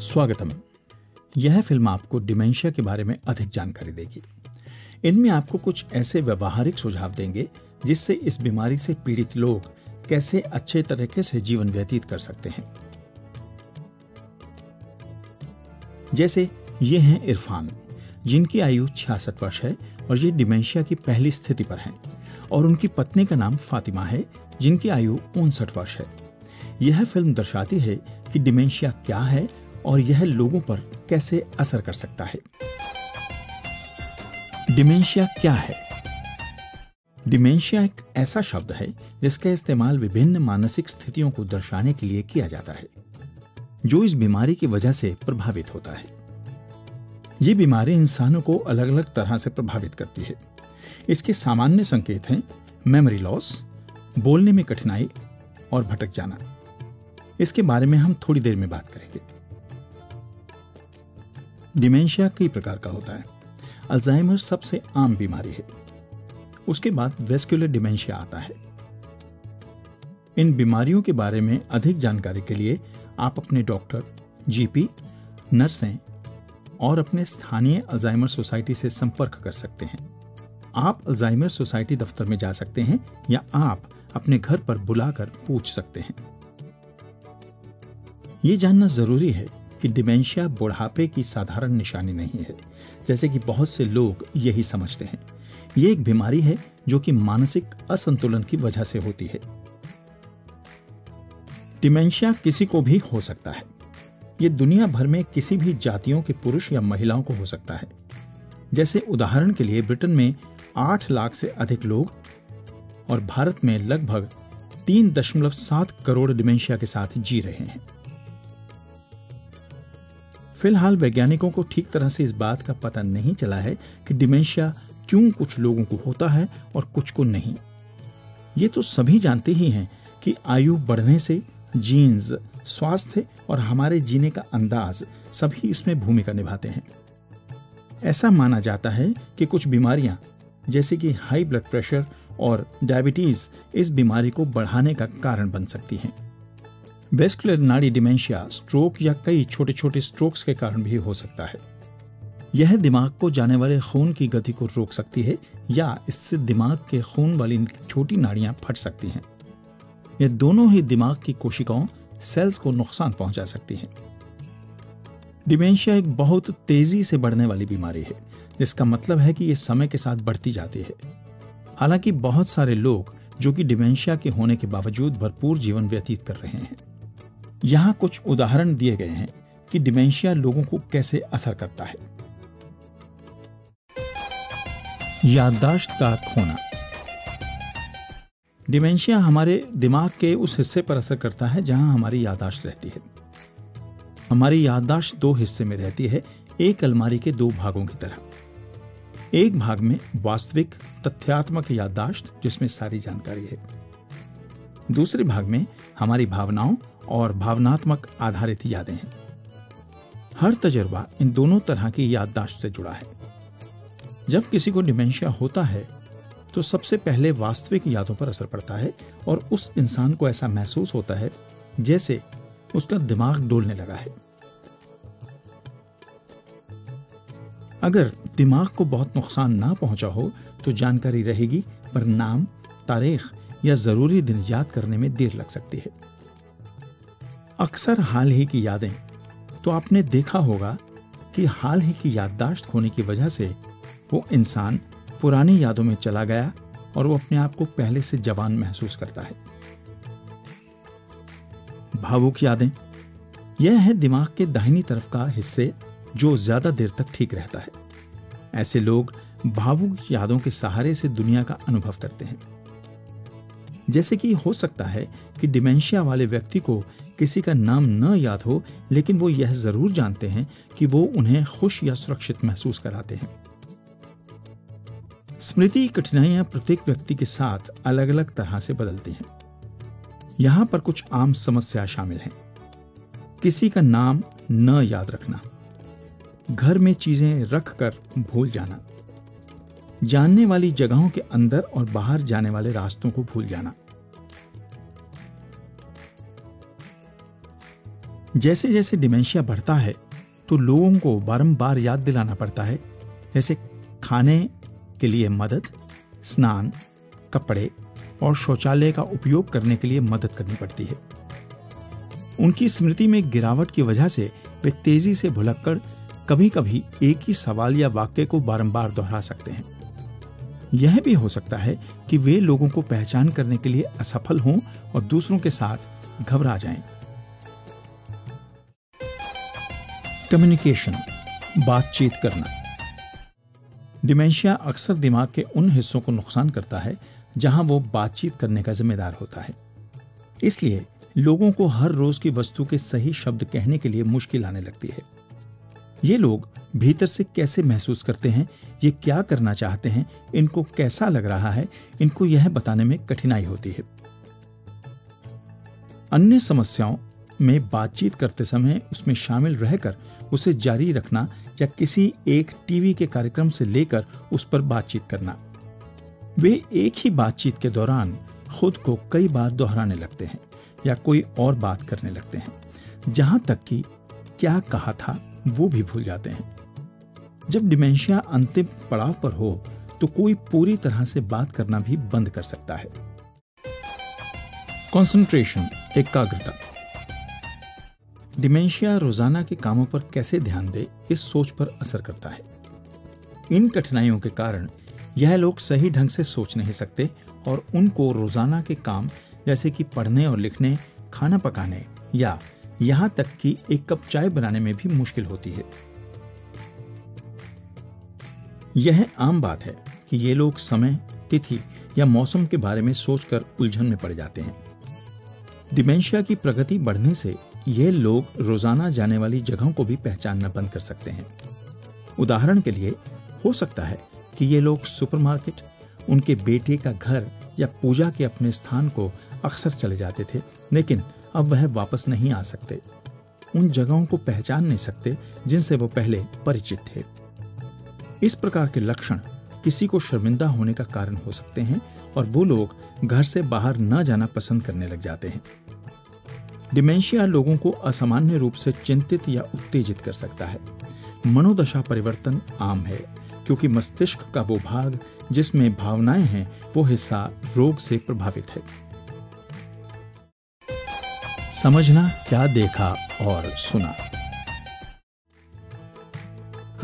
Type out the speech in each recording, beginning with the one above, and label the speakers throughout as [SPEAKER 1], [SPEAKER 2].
[SPEAKER 1] स्वागतम। यह फ़िल्म आपको डिमेंशिया के बारे में अधिक जानकारी देगी। इनमें आपको कुछ ऐसे व्यवहारिक सुझाव देंगे, जिससे इस बीमारी से पीड़ित लोग कैसे अच्छे तरीके से जीवन व्यतीत कर सकते हैं। जैसे, ये हैं इरफान, जिनकी आयु छियासठ वर्ष है और ये डिमेंशिया की पहली स्थिति पर हैं, और उनकी पत्नी का नाम फातिमा है, जिनकी आयु उनसठ वर्ष है। यह फ़िल्म दर्शाती है कि डिमेंशिया क्या है और यह लोगों पर कैसे असर कर सकता है? डिमेंशिया क्या है? डिमेंशिया एक ऐसा शब्द है जिसका इस्तेमाल विभिन्न मानसिक स्थितियों को दर्शाने के लिए किया जाता है, जो इस बीमारी की वजह से प्रभावित होता है। ये बीमारी इंसानों को अलग अलग तरह से प्रभावित करती है। इसके सामान्य संकेत हैं मेमोरी लॉस बोलने में कठिनाई और भटक जाना। इसके बारे में हम थोड़ी देर में बात करेंगे। डिमेंशिया कई प्रकार का होता है। अल्जाइमर सबसे आम बीमारी है। उसके बाद वेस्कुलर डिमेंशिया आता है। इन बीमारियों के बारे में अधिक जानकारी के लिए आप अपने डॉक्टर, जीपी, नर्सें और अपने स्थानीय अल्जाइमर सोसाइटी से संपर्क कर सकते हैं। आप अल्जाइमर सोसाइटी दफ्तर में जा सकते हैं या आप अपने घर पर बुलाकर पूछ सकते हैं। ये जानना ज़रूरी है कि डिमेंशिया बुढ़ापे की साधारण निशानी नहीं है, जैसे कि बहुत से लोग यही समझते हैं। ये एक बीमारी है जो कि मानसिक असंतुलन की वजह से होती है। डिमेंशिया किसी को भी हो सकता है। ये दुनिया भर में किसी भी जातियों के पुरुष या महिलाओं को हो सकता है। जैसे उदाहरण के लिए ब्रिटेन में आठ लाख से अधिक लोग और भारत में लगभग तीन दशमलव सात करोड़ डिमेंशिया के साथ जी रहे हैं। फ़िलहाल वैज्ञानिकों को ठीक तरह से इस बात का पता नहीं चला है कि डिमेंशिया क्यों कुछ लोगों को होता है और कुछ को नहीं। ये तो सभी जानते ही हैं कि आयु बढ़ने से जीन्स स्वास्थ्य और हमारे जीने का अंदाज सभी इसमें भूमिका निभाते हैं। ऐसा माना जाता है कि कुछ बीमारियाँ, जैसे कि हाई ब्लड प्रेशर और डायबिटीज़ इस बीमारी को बढ़ाने का कारण बन सकती हैं। वेस्कुलर नाड़ी डिमेंशिया स्ट्रोक या कई छोटे छोटे स्ट्रोक्स के कारण भी हो सकता है। यह दिमाग को जाने वाले खून की गति को रोक सकती है या इससे दिमाग के खून वाली छोटी नाड़ियाँ फट सकती हैं। ये दोनों ही दिमाग की कोशिकाओं सेल्स को नुकसान पहुँचा सकती हैं। डिमेंशिया एक बहुत तेज़ी से बढ़ने वाली बीमारी है, जिसका मतलब है कि यह समय के साथ बढ़ती जाती है। हालाँकि बहुत सारे लोग, जो कि डिमेंशिया के होने के बावजूद भरपूर जीवन व्यतीत कर रहे हैं। यहाँ कुछ उदाहरण दिए गए हैं कि डिमेंशिया लोगों को कैसे असर करता है। याददाश्त का खोना डिमेंशिया हमारे दिमाग के उस हिस्से पर असर करता है जहाँ हमारी याददाश्त रहती है। हमारी याददाश्त दो हिस्से में रहती है, एक अलमारी के दो भागों की तरह। एक भाग में वास्तविक, तथ्यात्मक याददाश्त जिसमें सारी जानकारी है। दूसरे भाग में हमारी भावनाओं और भावनात्मक आधारित यादें हैं। हर तजुर्बा इन दोनों तरह की याददाश्त से जुड़ा है। जब किसी को डिमेंशिया होता है तो सबसे पहले वास्तविक यादों पर असर पड़ता है और उस इंसान को ऐसा महसूस होता है, जैसे उसका दिमाग डोलने लगा है। अगर दिमाग को बहुत नुकसान ना पहुँचा हो तो जानकारी रहेगी, पर नाम, तारीख या ज़रूरी दिन याद करने में देर लग सकती है। अक्सर हाल ही की यादें। तो आपने देखा होगा कि हाल ही की याददाश्त होने की वजह से वो इंसान पुरानी यादों में चला गया और वो अपने आप को पहले से जवान महसूस करता है। भावुक यादें। यह है दिमाग के दाहिनी तरफ़ का हिस्से जो ज़्यादा देर तक ठीक रहता है। ऐसे लोग भावुक यादों के सहारे से दुनिया का अनुभव करते हैं। जैसे कि हो सकता है कि डिमेंशिया वाले व्यक्ति को किसी का नाम न याद हो, लेकिन वो यह ज़रूर जानते हैं कि वो उन्हें खुश या सुरक्षित महसूस कराते हैं। स्मृति कठिनाइयाँ प्रत्येक व्यक्ति के साथ अलग अलग तरह से बदलती हैं। यहाँ पर कुछ आम समस्या शामिल हैं। किसी का नाम न याद रखना। घर में चीज़ें रख कर भूल जाना। जानने वाली जगहों के अंदर और बाहर जाने वाले रास्तों को भूल जाना। जैसे जैसे डिमेंशिया बढ़ता है तो लोगों को बारंबार याद दिलाना पड़ता है। जैसे खाने के लिए मदद, स्नान, कपड़े और शौचालय का उपयोग करने के लिए मदद करनी पड़ती है। उनकी स्मृति में गिरावट की वजह से वे तेज़ी से भुलक्कर कभी कभी एक ही सवाल या वाक्य को बारंबार दोहरा सकते हैं। यह भी हो सकता है कि वे लोगों को पहचान करने के लिए असफल हों और दूसरों के साथ घबरा जाएँ। कम्युनिकेशन बातचीत करना। डिमेंशिया अक्सर दिमाग के उन हिस्सों को नुकसान करता है, जहाँ वो बातचीत करने का जिम्मेदार होता है। इसलिए लोगों को हर रोज की वस्तु के सही शब्द कहने के लिए मुश्किल आने लगती है। ये लोग भीतर से कैसे महसूस करते हैं, ये क्या करना चाहते हैं, इनको कैसा लग रहा है, इनको यह बताने में कठिनाई होती है। अन्य समस्याओं में बातचीत करते समय उसमें शामिल रहकर उसे जारी रखना या किसी एक टीवी के कार्यक्रम से लेकर उस पर बातचीत करना। वे एक ही बातचीत के दौरान खुद को कई बार दोहराने लगते हैं या कोई और बात करने लगते हैं, जहाँ तक कि क्या कहा था वो भी भूल जाते हैं। जब डिमेंशिया अंतिम पड़ाव पर हो तो कोई पूरी तरह से बात करना भी बंद कर सकता है। कंसंट्रेशन एकाग्रता। डिमेंशिया रोज़ाना के कामों पर कैसे ध्यान दे, इस सोच पर असर करता है। इन कठिनाइयों के कारण यह लोग सही ढंग से सोच नहीं सकते और उनको रोज़ाना के काम, जैसे कि पढ़ने और लिखने, खाना पकाने या यहाँ तक कि एक कप चाय बनाने में भी मुश्किल होती है। यह आम बात है कि ये लोग समय, तिथि या मौसम के बारे में सोचकर उलझन में पड़ जाते हैं। डिमेंशिया की प्रगति बढ़ने से ये लोग रोज़ाना जाने वाली जगहों को भी पहचानना बंद कर सकते हैं। उदाहरण के लिए, हो सकता है कि ये लोग सुपरमार्केट, उनके बेटे का घर या पूजा के अपने स्थान को अक्सर चले जाते थे, लेकिन अब वह वापस नहीं आ सकते। उन जगहों को पहचान नहीं सकते, जिनसे वो पहले परिचित थे। इस प्रकार के लक्षण किसी को शर्मिंदा होने का कारण हो सकते हैं और वो लोग घर से बाहर न जाना पसंद करने लग जाते हैं। डिमेंशिया लोगों को असामान्य रूप से चिंतित या उत्तेजित कर सकता है। मनोदशा परिवर्तन आम है, क्योंकि मस्तिष्क का वो भाग जिसमें भावनाएँ हैं, वो हिस्सा रोग से प्रभावित है। समझना क्या देखा और सुना।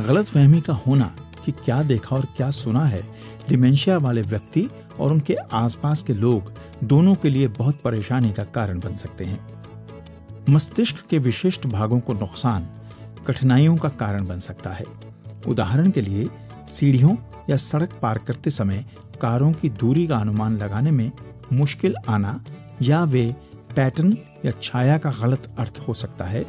[SPEAKER 1] गलत फहमी का होना कि क्या देखा और क्या सुना है, डिमेंशिया वाले व्यक्ति और उनके आसपास के लोग दोनों के लिए बहुत परेशानी का कारण बन सकते हैं। मस्तिष्क के विशिष्ट भागों को नुकसान, कठिनाइयों का कारण बन सकता है। उदाहरण के लिए, सीढ़ियों या सड़क पार करते समय कारों की दूरी का अनुमान लगाने में मुश्किल आना या वे पैटर्न या छाया का गलत अर्थ हो सकता है।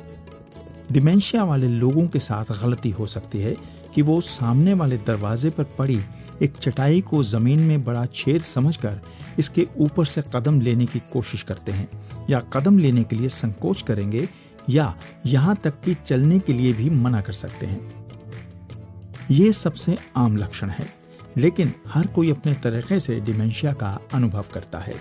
[SPEAKER 1] डिमेंशिया वाले लोगों के साथ गलती हो सकती है कि वो सामने वाले दरवाजे पर पड़ी एक चटाई को ज़मीन में बड़ा छेद समझकर इसके ऊपर से कदम लेने की कोशिश करते हैं, या कदम लेने के लिए संकोच करेंगे, या यहाँ तक कि चलने के लिए भी मना कर सकते हैं। ये सबसे आम लक्षण है, लेकिन हर कोई अपने तरीके से डिमेंशिया का अनुभव करता है।